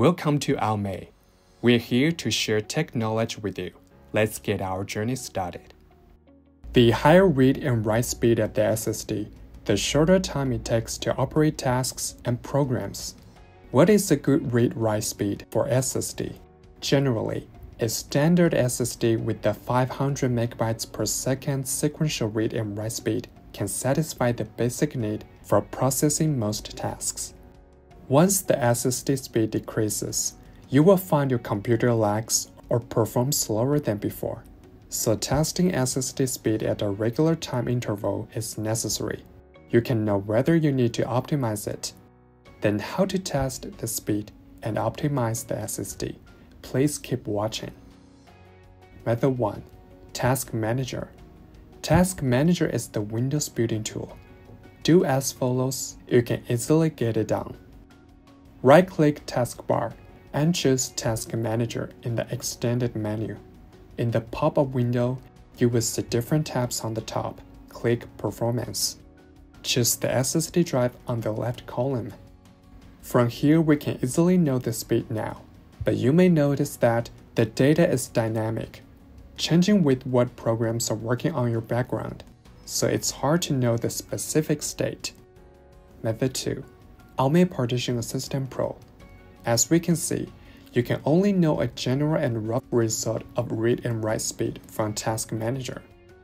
Welcome to AOMEI. We're here to share tech knowledge with you. Let's get our journey started. The higher read and write speed of the SSD, the shorter time it takes to operate tasks and programs. What is a good read-write speed for SSD? Generally, a standard SSD with the 500 MB per second sequential read and write speed can satisfy the basic need for processing most tasks. Once the SSD speed decreases, you will find your computer lags or performs slower than before. So testing SSD speed at a regular time interval is necessary. You can know whether you need to optimize it. Then how to test the speed and optimize the SSD. Please keep watching. Method 1. Task Manager Task Manager is the Windows building tool. Do as follows, you can easily get it done. Right-click Taskbar and choose Task Manager in the extended menu. In the pop-up window, you will see different tabs on the top. Click Performance. Choose the SSD drive on the left column. From here, we can easily know the speed now, but you may notice that the data is dynamic, changing with what programs are working on your background, so it's hard to know the specific state. Method 2 AOMEI Partition Assistant Pro. As we can see, you can only know a general and rough result of read and write speed from Task Manager.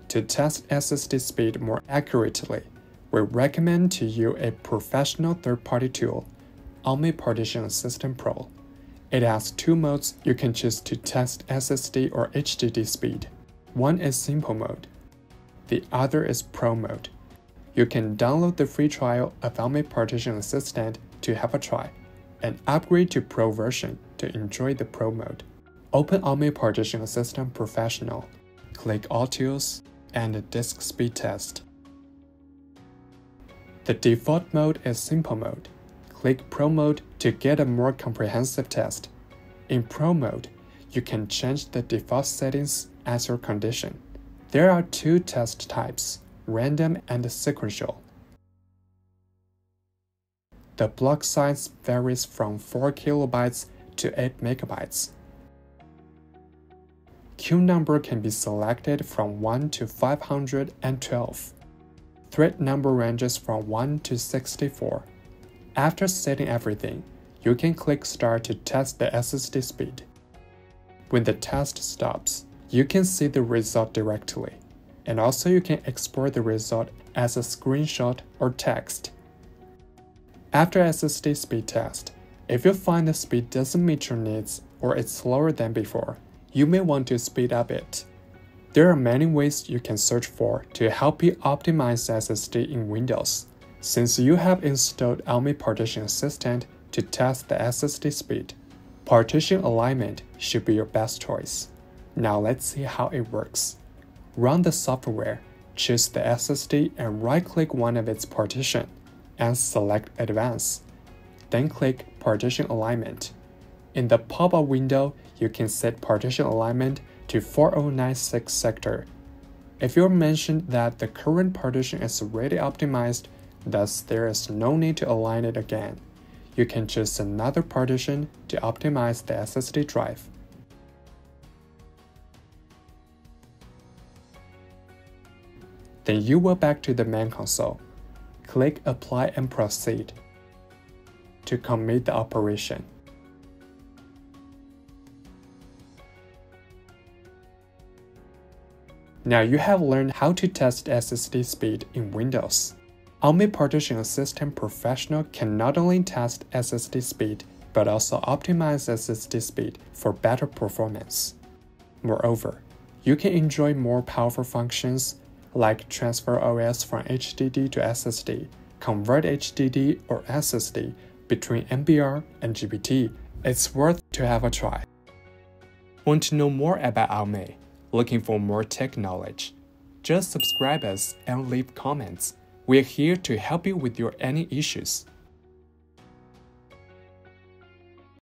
To test SSD speed more accurately, we recommend to you a professional third-party tool, AOMEI Partition Assistant Pro. It has two modes you can choose to test SSD or HDD speed. One is Simple mode. The other is Pro mode. You can download the free trial of AOMEI Partition Assistant to have a try, and upgrade to Pro version to enjoy the Pro mode. Open AOMEI Partition Assistant Professional, click All Tools, and Disk Speed Test. The default mode is Simple mode. Click Pro mode to get a more comprehensive test. In Pro mode, you can change the default settings as your condition. There are two test types random and sequential. The block size varies from 4 kilobytes to 8 megabytes. Queue number can be selected from 1 to 512. Thread number ranges from 1 to 64. After setting everything, you can click Start to test the SSD speed. When the test stops, you can see the result directly and also you can export the result as a screenshot or text. After SSD speed test, if you find the speed doesn't meet your needs or it's slower than before, you may want to speed up it. There are many ways you can search for to help you optimize SSD in Windows. Since you have installed AOMEI Partition Assistant to test the SSD speed, partition alignment should be your best choice. Now let's see how it works. Run the software, choose the SSD and right-click one of its partition, and select Advanced. Then click Partition Alignment. In the pop-up window, you can set partition alignment to 4096 sector. If you mentioned that the current partition is already optimized, thus there is no need to align it again, you can choose another partition to optimize the SSD drive. Then you will back to the main console. Click Apply and Proceed to commit the operation. Now you have learned how to test SSD speed in Windows. AOMEI Partition Assistant Professional can not only test SSD speed, but also optimize SSD speed for better performance. Moreover, you can enjoy more powerful functions like transfer OS from HDD to SSD, convert HDD or SSD between MBR and GPT. It's worth to have a try. Want to know more about AOMEI? Looking for more tech knowledge? Just subscribe us and leave comments. We're here to help you with your any issues.